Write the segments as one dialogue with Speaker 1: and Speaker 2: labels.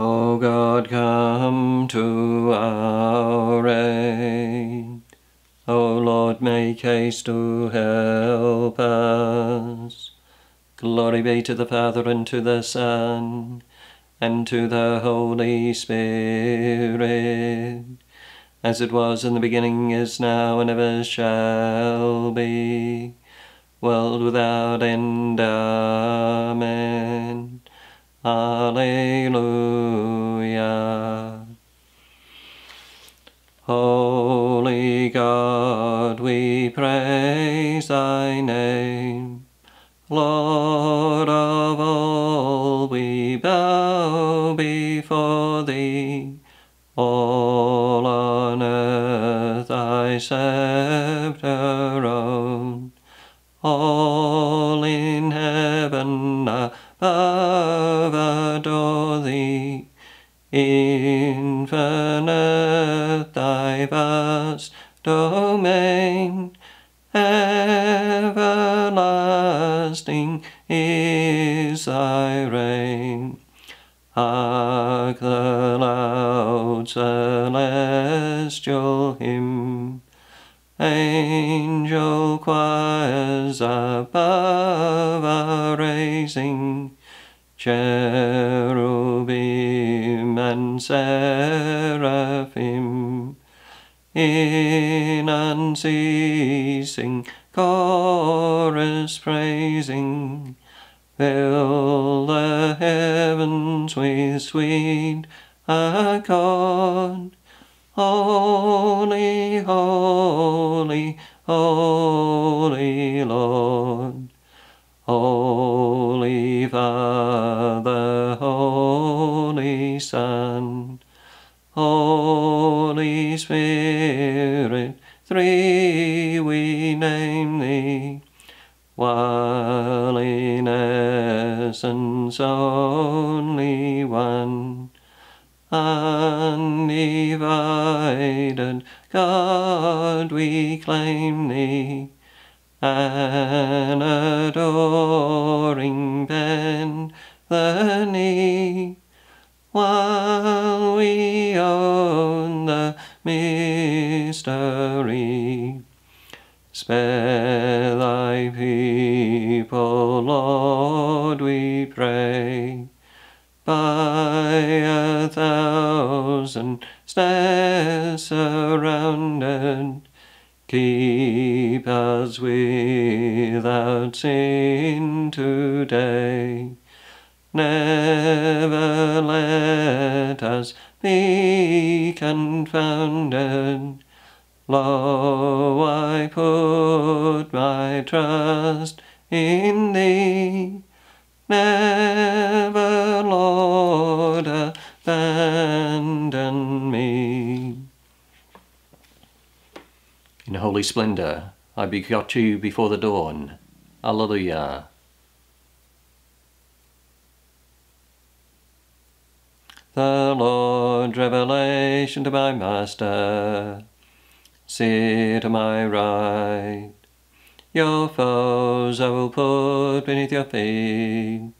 Speaker 1: O God, come to our aid. O Lord, make haste to help us. Glory be to the Father, and to the Son, and to the Holy Spirit, as it was in the beginning, is now, and ever shall be, world without end. Amen. Alleluia. Thy name. Lord of all, we bow before thee. All on earth thy scepter own. All in heaven above adore thee. Infinite thy vast domain, everlasting is thy reign. Hark the loud celestial hymn, angel choirs above are raising, cherubim and seraphim in unceasing chorus praising. Fill the heavens with sweet accord. Holy, holy, holy Lord. Holy Father, Holy Son, Holy Spirit, three we name thee, while in essence only one, undivided. God we claim thee, an adoring bend the knee, while be confounded. Lo, I put my trust in thee. Never, Lord, abandon me. In holy splendour I begot you before the dawn. Alleluia. The Lord revelation to my master. Sit to my right. Your foes I will put beneath your feet.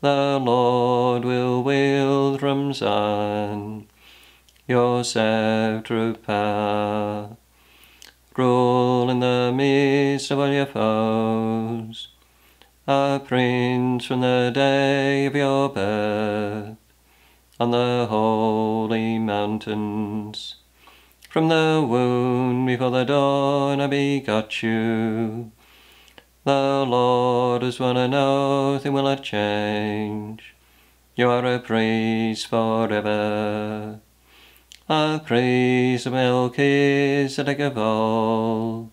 Speaker 1: The Lord will wield from Zion your sceptre of power. Rule in the midst of all your foes. A prince from the day of your birth on the holy mountains. From the womb before the dawn I begot you. The Lord an oath and will not change. You are a priest forever. A priest of Melchizedek of old.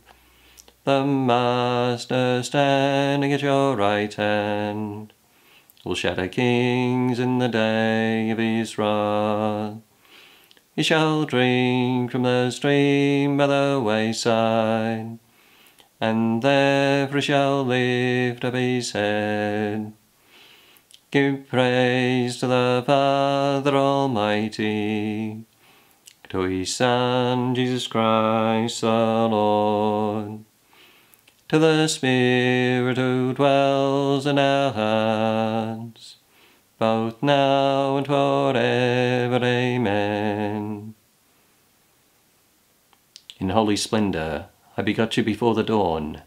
Speaker 1: The Master standing at your right hand will shatter kings in the day of his wrath. He shall drink from the stream by the wayside, and there he shall lift up his head. Give praise to the Father Almighty, to his Son, Jesus Christ the Lord, to the Spirit who dwells in our hearts, both now and forever. Amen. In holy splendour I begot you before the dawn.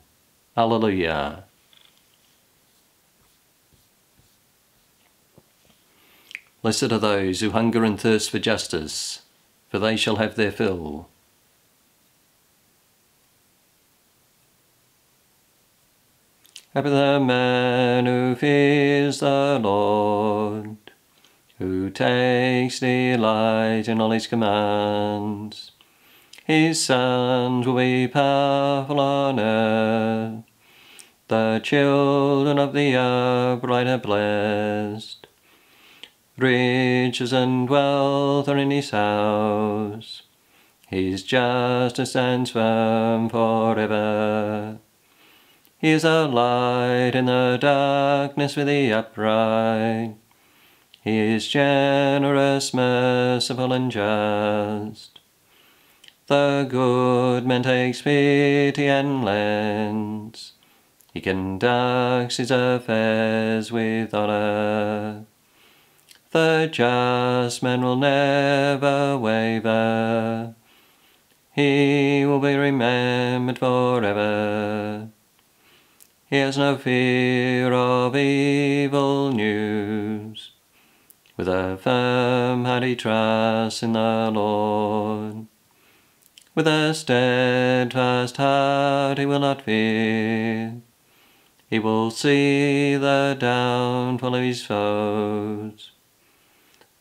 Speaker 1: Alleluia. Blessed are those who hunger and thirst for justice, for they shall have their fill. Happy the man who fears the Lord, who takes delight in all his commands. His sons will be powerful on earth. The children of the upright are blessed. Riches and wealth are in his house. His justice stands firm forever. He is a light in the darkness for the upright. He is generous, merciful, and just. The good man takes pity and lends. He conducts his affairs with honour. The just man will never waver. He will be remembered forever. He has no fear of evil news. With a firm heart he trusts in the Lord. With a steadfast heart he will not fear. He will see the downfall of his foes.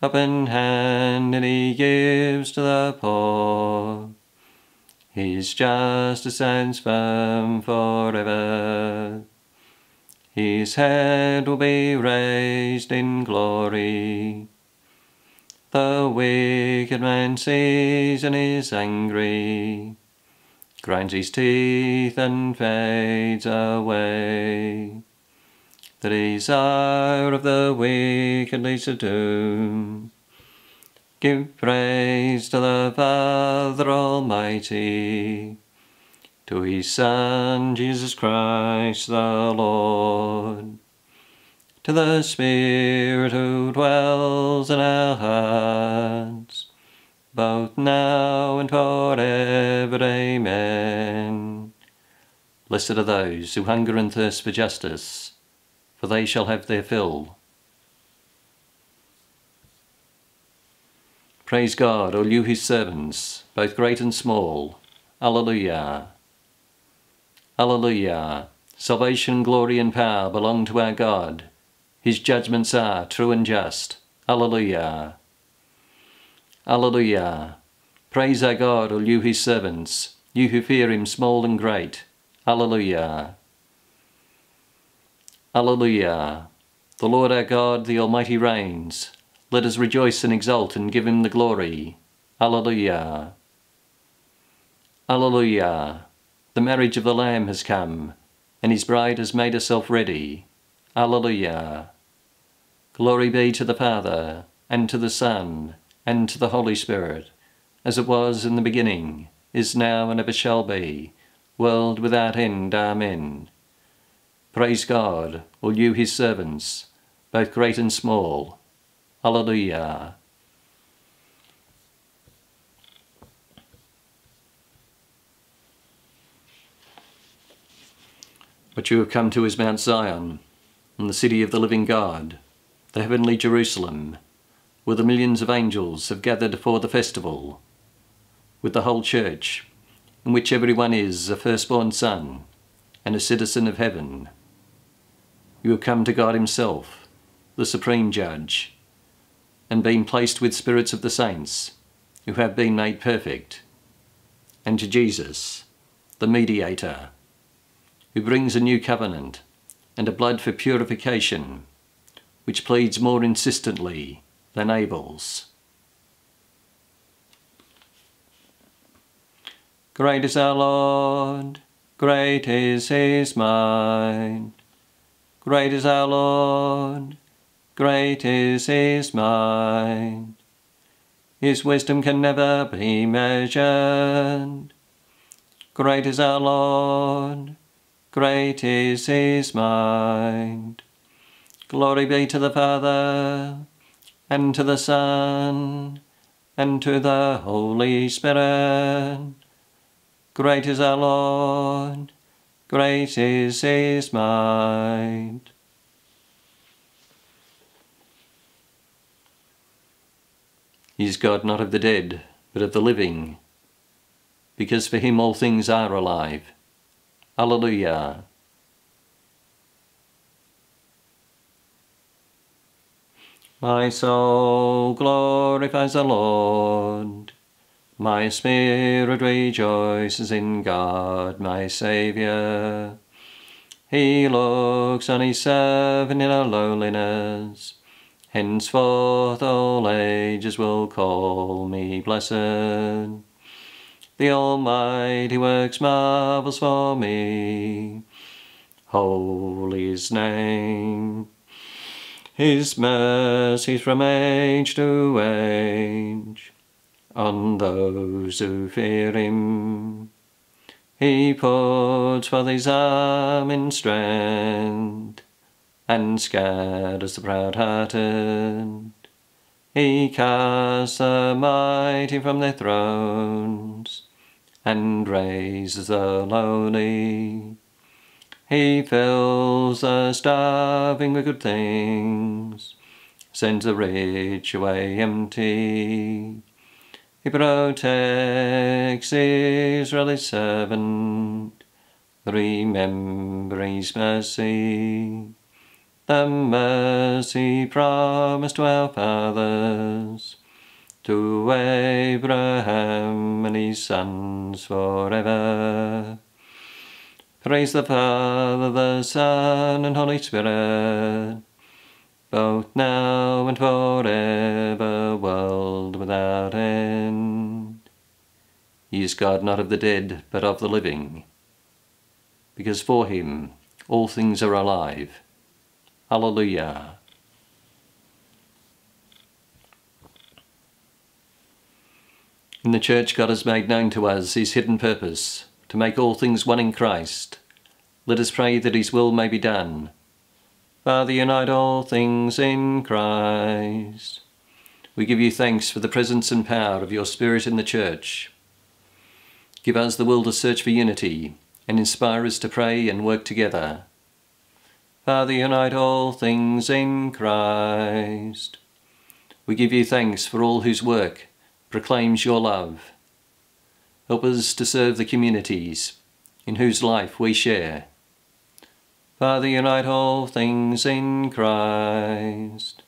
Speaker 1: up Open handed he gives to the poor. His justice stands firm forever. His head will be raised in glory. The wicked man sees and is angry, grinds his teeth and fades away. The desire of the wicked leads to doom Give praise to the Father Almighty, to his Son, Jesus Christ the Lord, to the Spirit who dwells in our hearts, both now and forever. Amen. Blessed are those who hunger and thirst for justice, for they shall have their fill. Praise God, all you his servants, both great and small. Alleluia. Alleluia. Salvation, glory, and power belong to our God. His judgments are true and just. Alleluia. Alleluia. Praise our God, all you his servants, you who fear him, small and great. Alleluia. Alleluia. The Lord our God, the Almighty reigns. Let us rejoice and exult and give him the glory. Alleluia. Alleluia. The marriage of the Lamb has come, and his bride has made herself ready. Alleluia. Glory be to the Father, and to the Son, and to the Holy Spirit, as it was in the beginning, is now, and ever shall be, world without end. Amen. Praise God, all you his servants, both great and small, Hallelujah. But you have come to is Mount Zion, and the city of the living God, the heavenly Jerusalem, where the millions of angels have gathered for the festival, with the whole church, in which every one is a firstborn son and a citizen of heaven. You have come to God himself, the supreme judge, and been placed with spirits of the saints, who have been made perfect, and to Jesus, the mediator, who brings a new covenant and a blood for purification, which pleads more insistently than Abel's. Great is our Lord, great is his mind. Great is our Lord, great is his mind. His wisdom can never be measured. Great is our Lord, great is his mind. Glory be to the Father, and to the Son, and to the Holy Spirit. Great is our Lord, great is his might. He is God not of the dead, but of the living, because for him all things are alive. Alleluia. My soul glorifies the Lord. My spirit rejoices in God, my Saviour. He looks on his servant in a lowliness. Henceforth all ages will call me blessed. The Almighty works marvels for me. Holy His name. His mercies from age to age on those who fear him. He puts forth his arm in strength and scatters the proud-hearted. He casts the mighty from their thrones and raises the lowly. He fills the starving with good things, sends the rich away empty. He protects Israel his servant, remembering his mercy, the mercy promised to our fathers, to Abraham and his sons forever. Praise the Father, the Son, and Holy Spirit, both now and forever, world without end. He is God not of the dead, but of the living, because for him all things are alive. Alleluia. In the Church God has made known to us his hidden purpose, to make all things one in Christ. Let us pray that his will may be done. Father, unite all things in Christ. We give you thanks for the presence and power of your Spirit in the Church. Give us the will to search for unity and inspire us to pray and work together. Uh, Father, unite all things in Christ. We give you thanks for all whose work proclaims your love. Help us to serve the communities in whose life we share. Father, unite all things in Christ.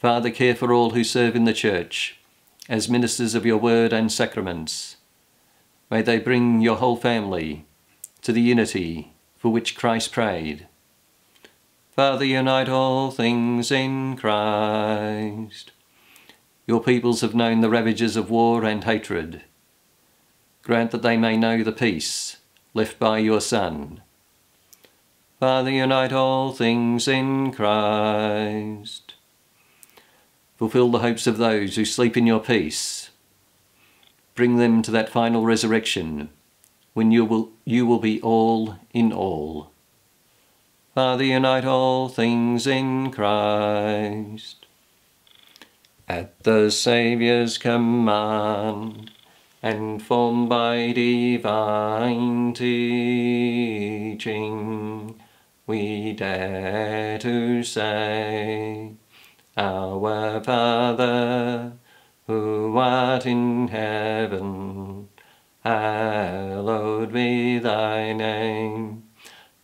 Speaker 1: Father, care for all who serve in the Church as ministers of your word and sacraments. May they bring your whole family to the unity for which Christ prayed. Father, unite all things in Christ. Your peoples have known the ravages of war and hatred grant that they may know the peace left by your Son. Father, unite all things in Christ. Fulfill the hopes of those who sleep in your peace. Bring them to that final resurrection when you will, you will be all in all. Uh, Father, unite all things in Christ. At the Saviour's command, and formed by divine teaching, we dare to say, Our Father, who art in heaven, hallowed be thy name.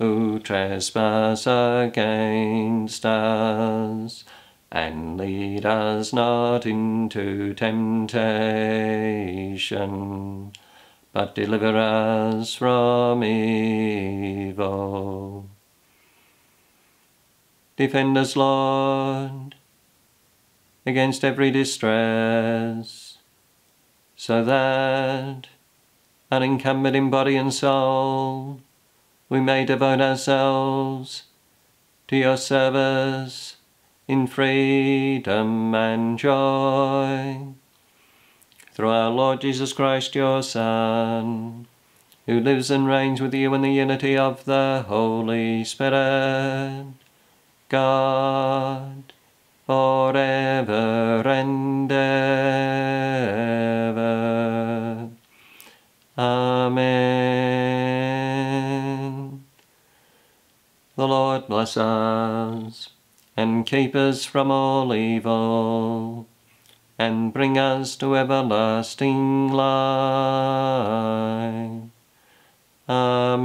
Speaker 1: who trespass against us and lead us not into temptation, but deliver us from evil. Defend us, Lord, against every distress, so that, unencumbered in body and soul, we may devote ourselves to your service in freedom and joy. Through our Lord Jesus Christ, your Son, who lives and reigns with you in the unity of the Holy Spirit, God, forever and ever. Amen. The Lord bless us and keep us from all evil and bring us to everlasting life. Amen.